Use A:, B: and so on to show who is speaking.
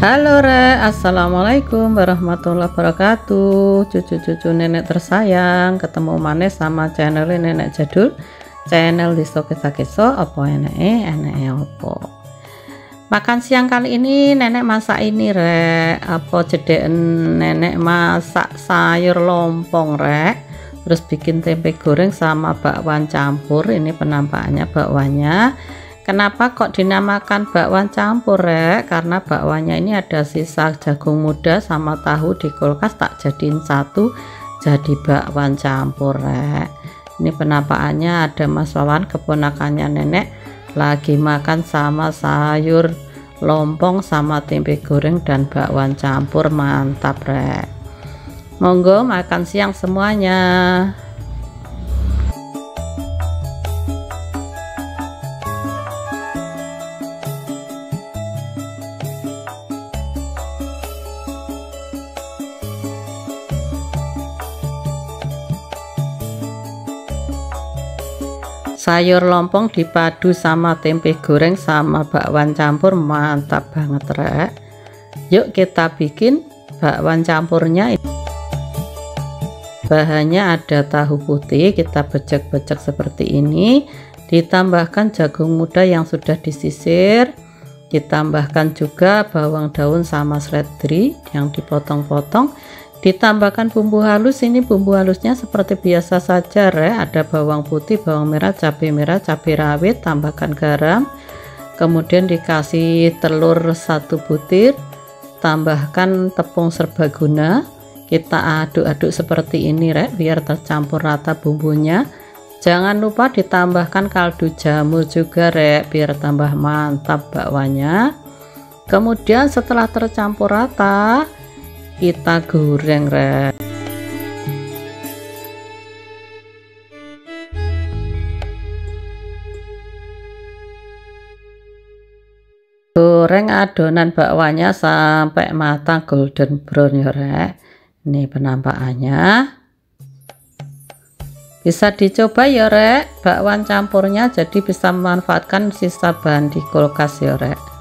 A: Halo Re, Assalamualaikum warahmatullahi wabarakatuh. Cucu-cucu nenek tersayang. Ketemu manis sama channel nenek jadul. Channel di Keso Apa enek enek apa? Makan siang kali ini nenek masak ini Re. Apa jedek nenek masak sayur lompong Re? Terus bikin tempe goreng sama bakwan campur. Ini penampakannya bakwanya Kenapa kok dinamakan bakwan campur rek? Karena bakwannya ini ada sisa jagung muda sama tahu di kulkas tak jadiin satu jadi bakwan campur rek. Ini penampakannya ada Mas Wawan keponakannya nenek lagi makan sama sayur lompong sama tempe goreng dan bakwan campur mantap rek. Monggo makan siang semuanya. Sayur lompong dipadu sama tempe goreng sama bakwan campur mantap banget rek. Yuk kita bikin bakwan campurnya. Bahannya ada tahu putih kita becek-becek seperti ini. Ditambahkan jagung muda yang sudah disisir. Ditambahkan juga bawang daun sama seledri yang dipotong-potong ditambahkan bumbu halus ini bumbu halusnya seperti biasa saja ya ada bawang putih bawang merah cabai merah cabai rawit tambahkan garam. Kemudian dikasih telur satu butir tambahkan tepung serbaguna. Kita aduk-aduk seperti ini rek biar tercampur rata bumbunya. Jangan lupa ditambahkan kaldu jamur juga rek biar tambah mantap bakwanya kemudian setelah tercampur rata kita goreng rek goreng adonan bakwanya sampai matang golden brown ya rek ini penampakannya. Bisa dicoba ya rek bakwan campurnya jadi bisa memanfaatkan sisa bahan di kulkas ya rek